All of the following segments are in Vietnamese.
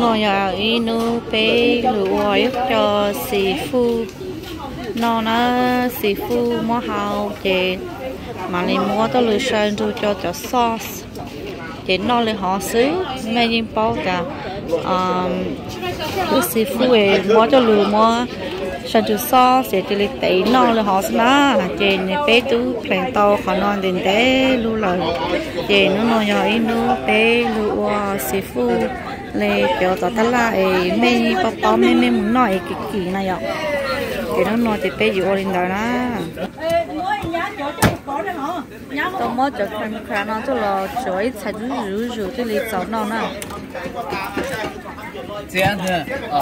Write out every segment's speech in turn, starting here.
nó ya inu pe lụa cho seafood nó nó seafood mua hao chế mà lấy mua tôi lựa chọn cho cho sauce. Chế nó lấy họ xứ mấy nhìn bao cả um cái seafood ấy mua cho lựa mua sơn xuất sauce sẽ chỉ lấy tẩy nó lấy họ xứ na chế này bé tu plan to khó non đến thế lu lời. Chế nó nó ya inu pe lụa seafood lê kiểu tao ta la ấy mê bò bò mê mê muốn nói cái kỳ này ạ. Cái đó nói thì bây giờ lên đó na tôi mới cho khăn khăn nó cho là cho ấy chạy rú rú rú cái lý cháu nó nào. Chị ăn chưa? Ờ.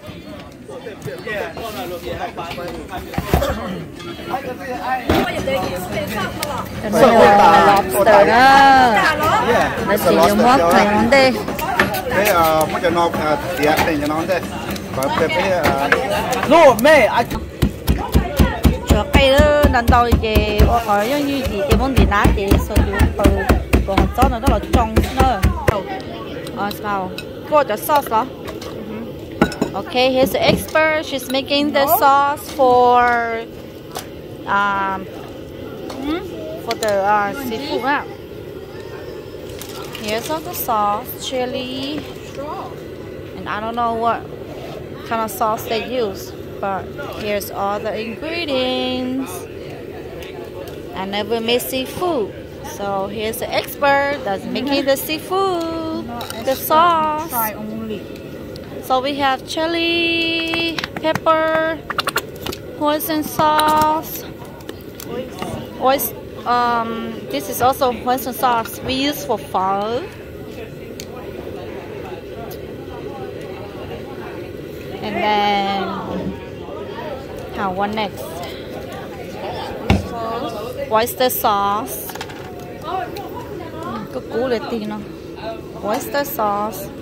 Thank you. Chuẩn bị là lobster đó Nó chỉ dùng móc thành đây Thế mất cho nó tiệt thành cho nó thế Có thể thế Lô mê Chỗ cây đó lần đầu thì Ở hỏi như gì thì muốn đi nát thì Sở dụng Còn hộp nó rất là trong nữa Ờ sao? Cô cho sauce đó. Okay, here's the expert. She's making the sauce for um for the uh, seafood. Here's all the sauce, chili, and I don't know what kind of sauce they use, but here's all the ingredients. I never made seafood, so here's the expert that's making the seafood, the sauce. Try only. So we have chili, pepper, hoisin sauce. Oyster, um, this is also hoisin sauce we use for pho. And then, how what next? Oyster sauce. Oyster sauce.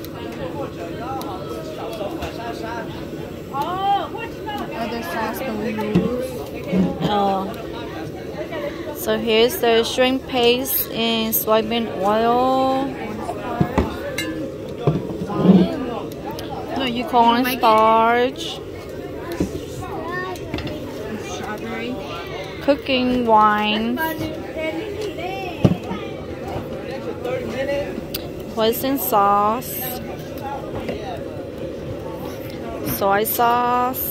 Sauce that we use. Oh. So here's the shrimp paste in soybean oil, No, you corn it? starch, cooking wine, hoisin sauce, soy sauce.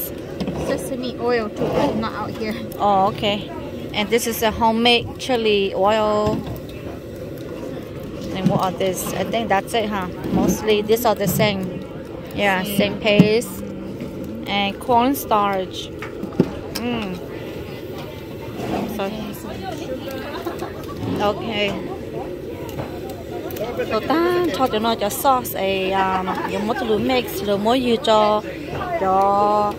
Sesame oil too, but not out here. Oh, okay. And this is a homemade chili oil. And what are this? I think that's it, huh? Mostly these are the same. Yeah, same paste. And cornstarch. Mm. So, okay. So ta cho tụi nó cho sauce ấy um, dùng một thứ mix rồi mỗi gì cho cho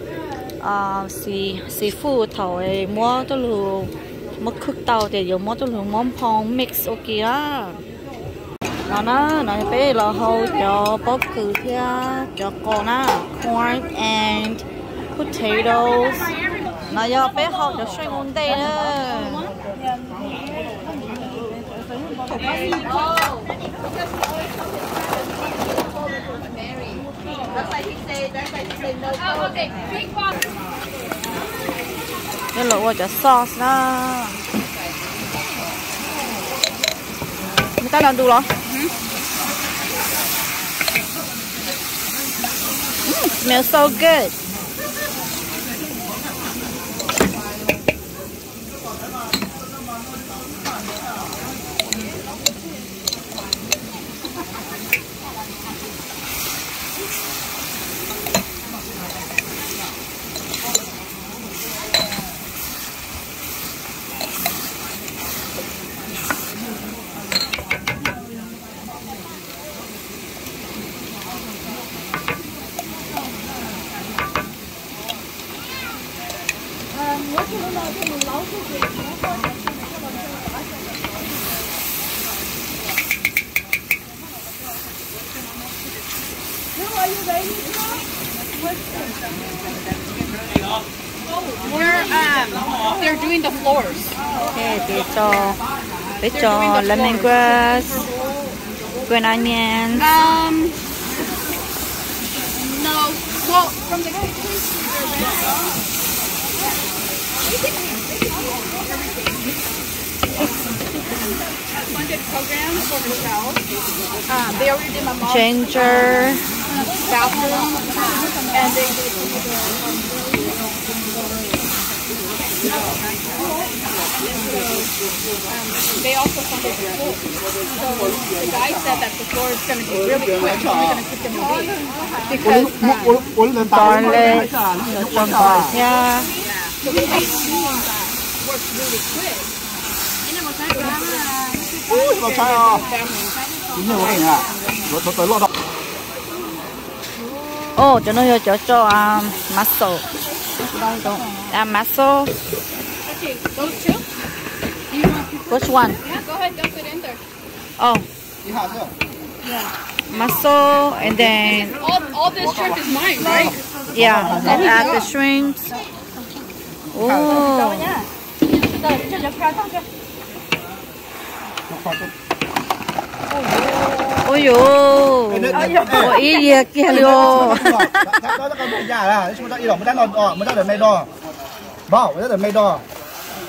uh, xì seafood thầu ấy mua tôi lù mua cook tàu thì dùng mua tôi lù món phong mix ok á. Nó nó nó bé là hầu cho bắp cử thia cho con á corn and potatoes. Nó giờ bé hầu cho xoay môn đây nữa 了我的 sauce 啦。你带两度了？嗯。Mm, smells so good. Để cho để cho lemongrass green onions. Um, no. Well, from the mom's ginger. bathroom, and they Um, they also funded the school. So the guy said that the floor is going to be really quick. So we're going to keep them away. Because, um, Barnley. Yeah. So the works really quick. Ui, nó sai à. Chính nhiều hình à. Nó tới lo động. Ồ, cho nó cho cho cho muscle. Đây rồi. À muscle. Those two. Which one? Yeah, go ahead, don't put in there. Oh. Yeah. Muscle, and then... All, all this shrimp is mine, right? Yeah, and add the shrimps. Oh. Ôi dồi ôi ý gì kia liô Đó là con mẹ già là Chúng ta đi đỏ mới đắt đỏ Mới đắt đỏ mẹ đỏ Bỏ mới đắt đỏ mẹ đỏ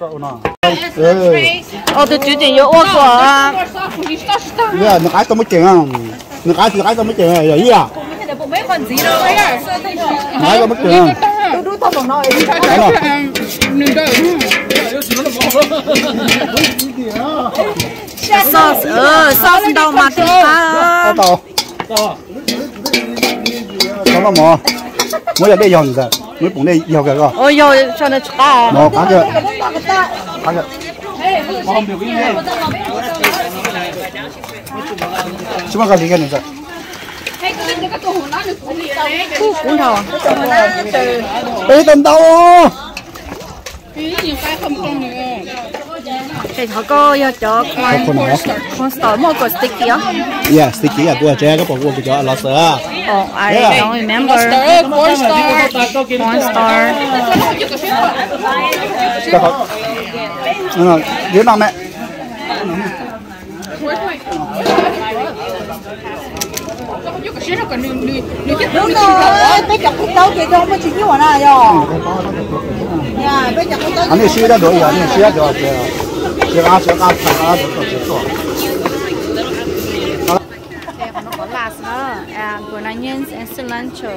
trâu nó ô tôi chú tiền yêu ô của dạ nó cái tôi mới chuyện không? Nó cái thì cái tôi mới chuyện rồi vậy à? Nói tôi mới chuyện tôi đu tao nói sauce ờ sauce đâu mà thích ha tao tao nó mò. Mỗi giờ đi dọn rồi mới cũng đây nhiều cái rồi ôi rồi cho nó chả, nó cá kìa cá kìa chúng ta cần gì cái này rồi cuốn thầu đi tầm đâu cái gì? Phải không không nữa cái họ có cho con con star mua con sticky á. Yeah sticky à của chơi cái bộ của cho là sữa oh I dạ. don't remember. Corn star corn star cái họ nó đứa nào mẹ. Đúng rồi bây giờ cũng đâu chị không có chuyện như vậy nào rồi bây giờ cũng đâu anh ấy xí đã đổi rồi anh ấy xí đã đổi rồi. Chị ra chị ra thằng ra thằng thằng chị rồi. Đây còn nó có lạt nữa. À, green onions and cilantro.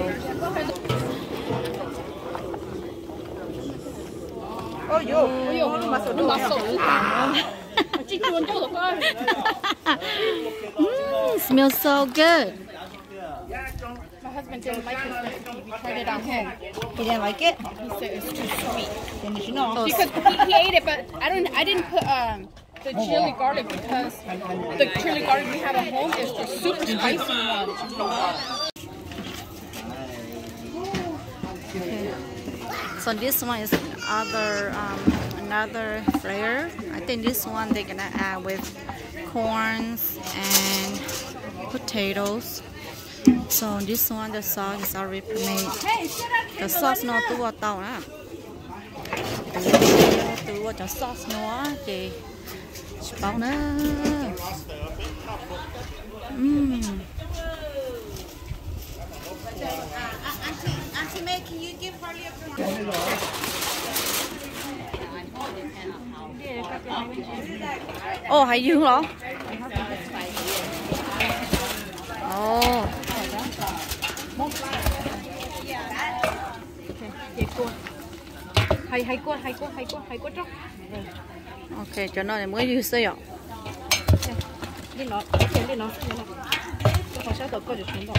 Ôi dồi, ôi dồi, mà sổ nó sổ. Chị chuồn cho rồi coi. Mmm, smells so good. My husband didn't like this recipe. We tried it on home. He didn't like it. He said it's too sweet. Then you know. Because he, he ate it, but I don't. I didn't put um the chili garlic because the chili garlic we have at home is the super spicy one. So this one is other um, another flavor. I think this one they're gonna add with corns and potatoes. So this one the sauce is already made. The sauce nó tu vào tàu nè. Tu vào cho sauce nó thì bao nữa. Mmm. Auntie May, can you give Harley a Ồ, hay dương hả? Hay hay quá, hay quá, hay quá, hay quá trong. Ok, cho nó này mới như xíu. Đi nó, tiền đi nó, nó. Tôi sẽ tự coi được chúng đó.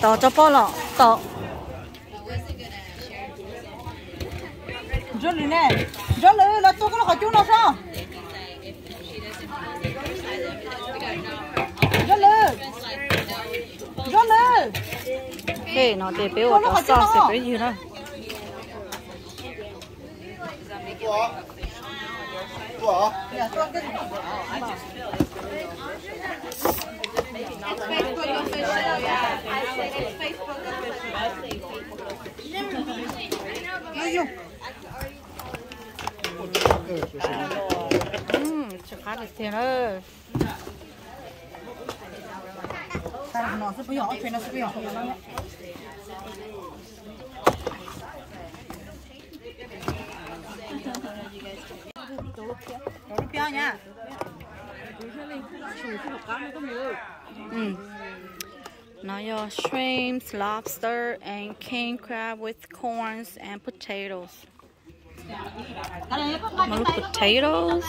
tỏ cho bao lọ tỏ rồi nè rồi là tôi có hỏi chú nó sao rồi rồi thế nó để béo ở đó sao sẽ béo gì vô ừm chắc khá được tiền Ta nó sẽ bây giờ chuyện nó sẽ bây giờ Mm. Now your shrimps, lobster, and king crab with corns and potatoes. More potatoes.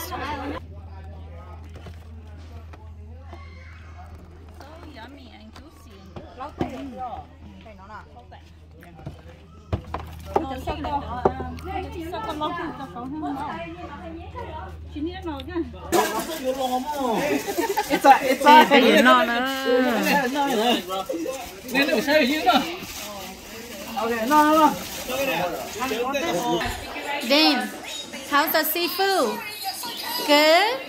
Ít it's a, it's a, it's no, no. Okay, no, no, no. Damn, how's the seafood? Good?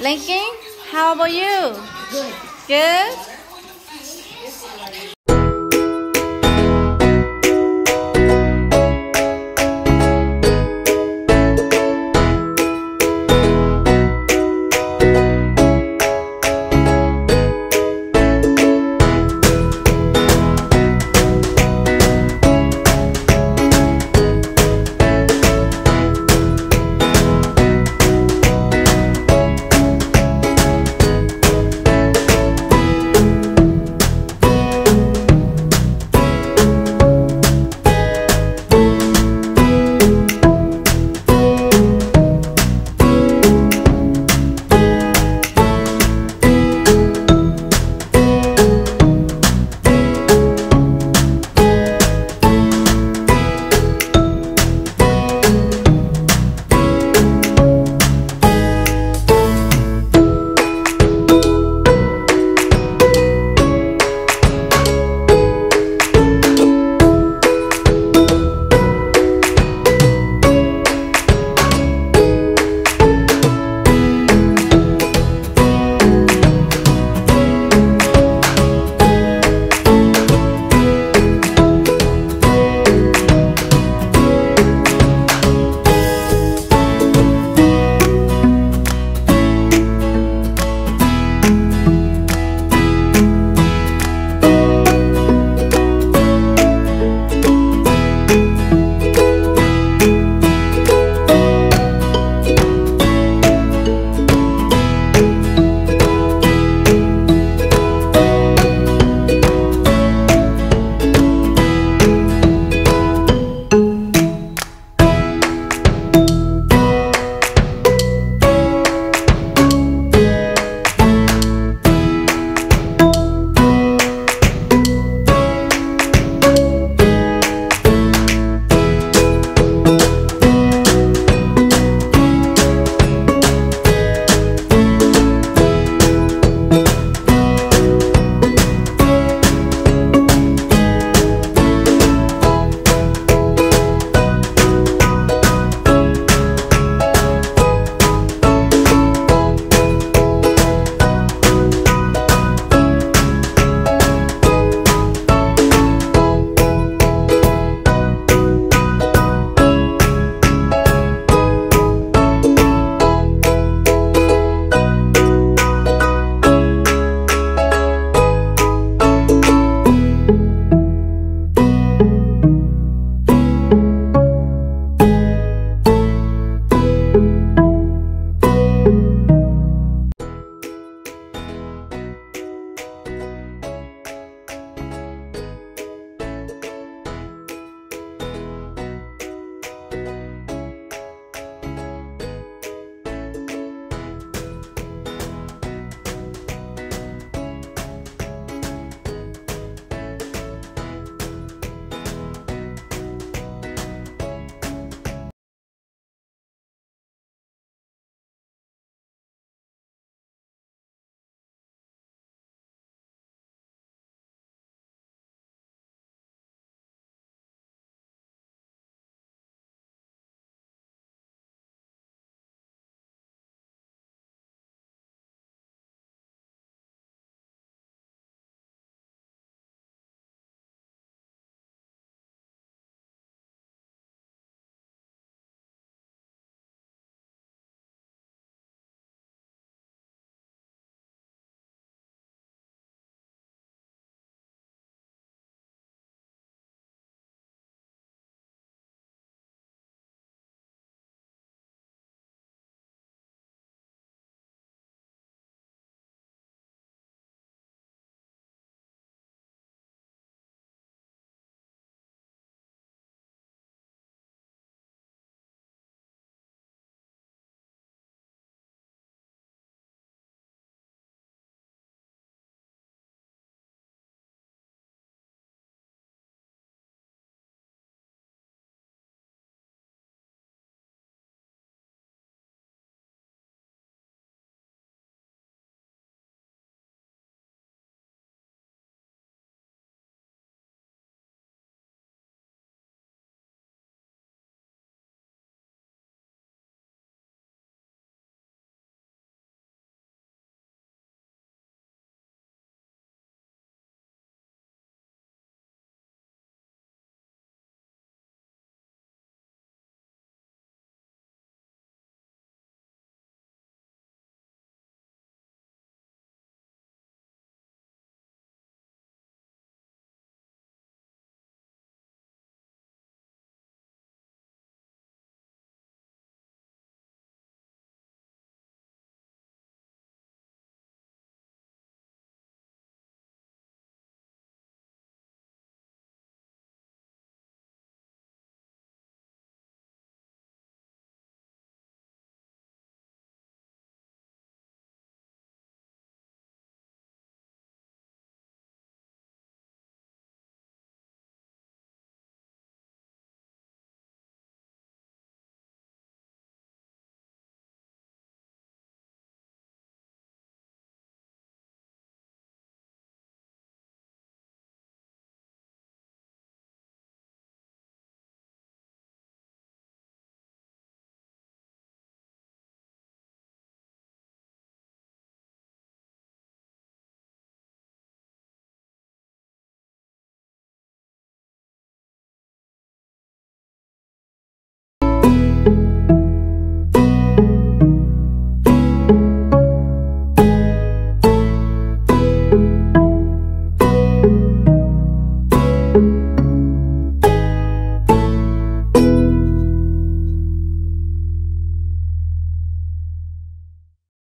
Lincoln, how about you? Good. Good?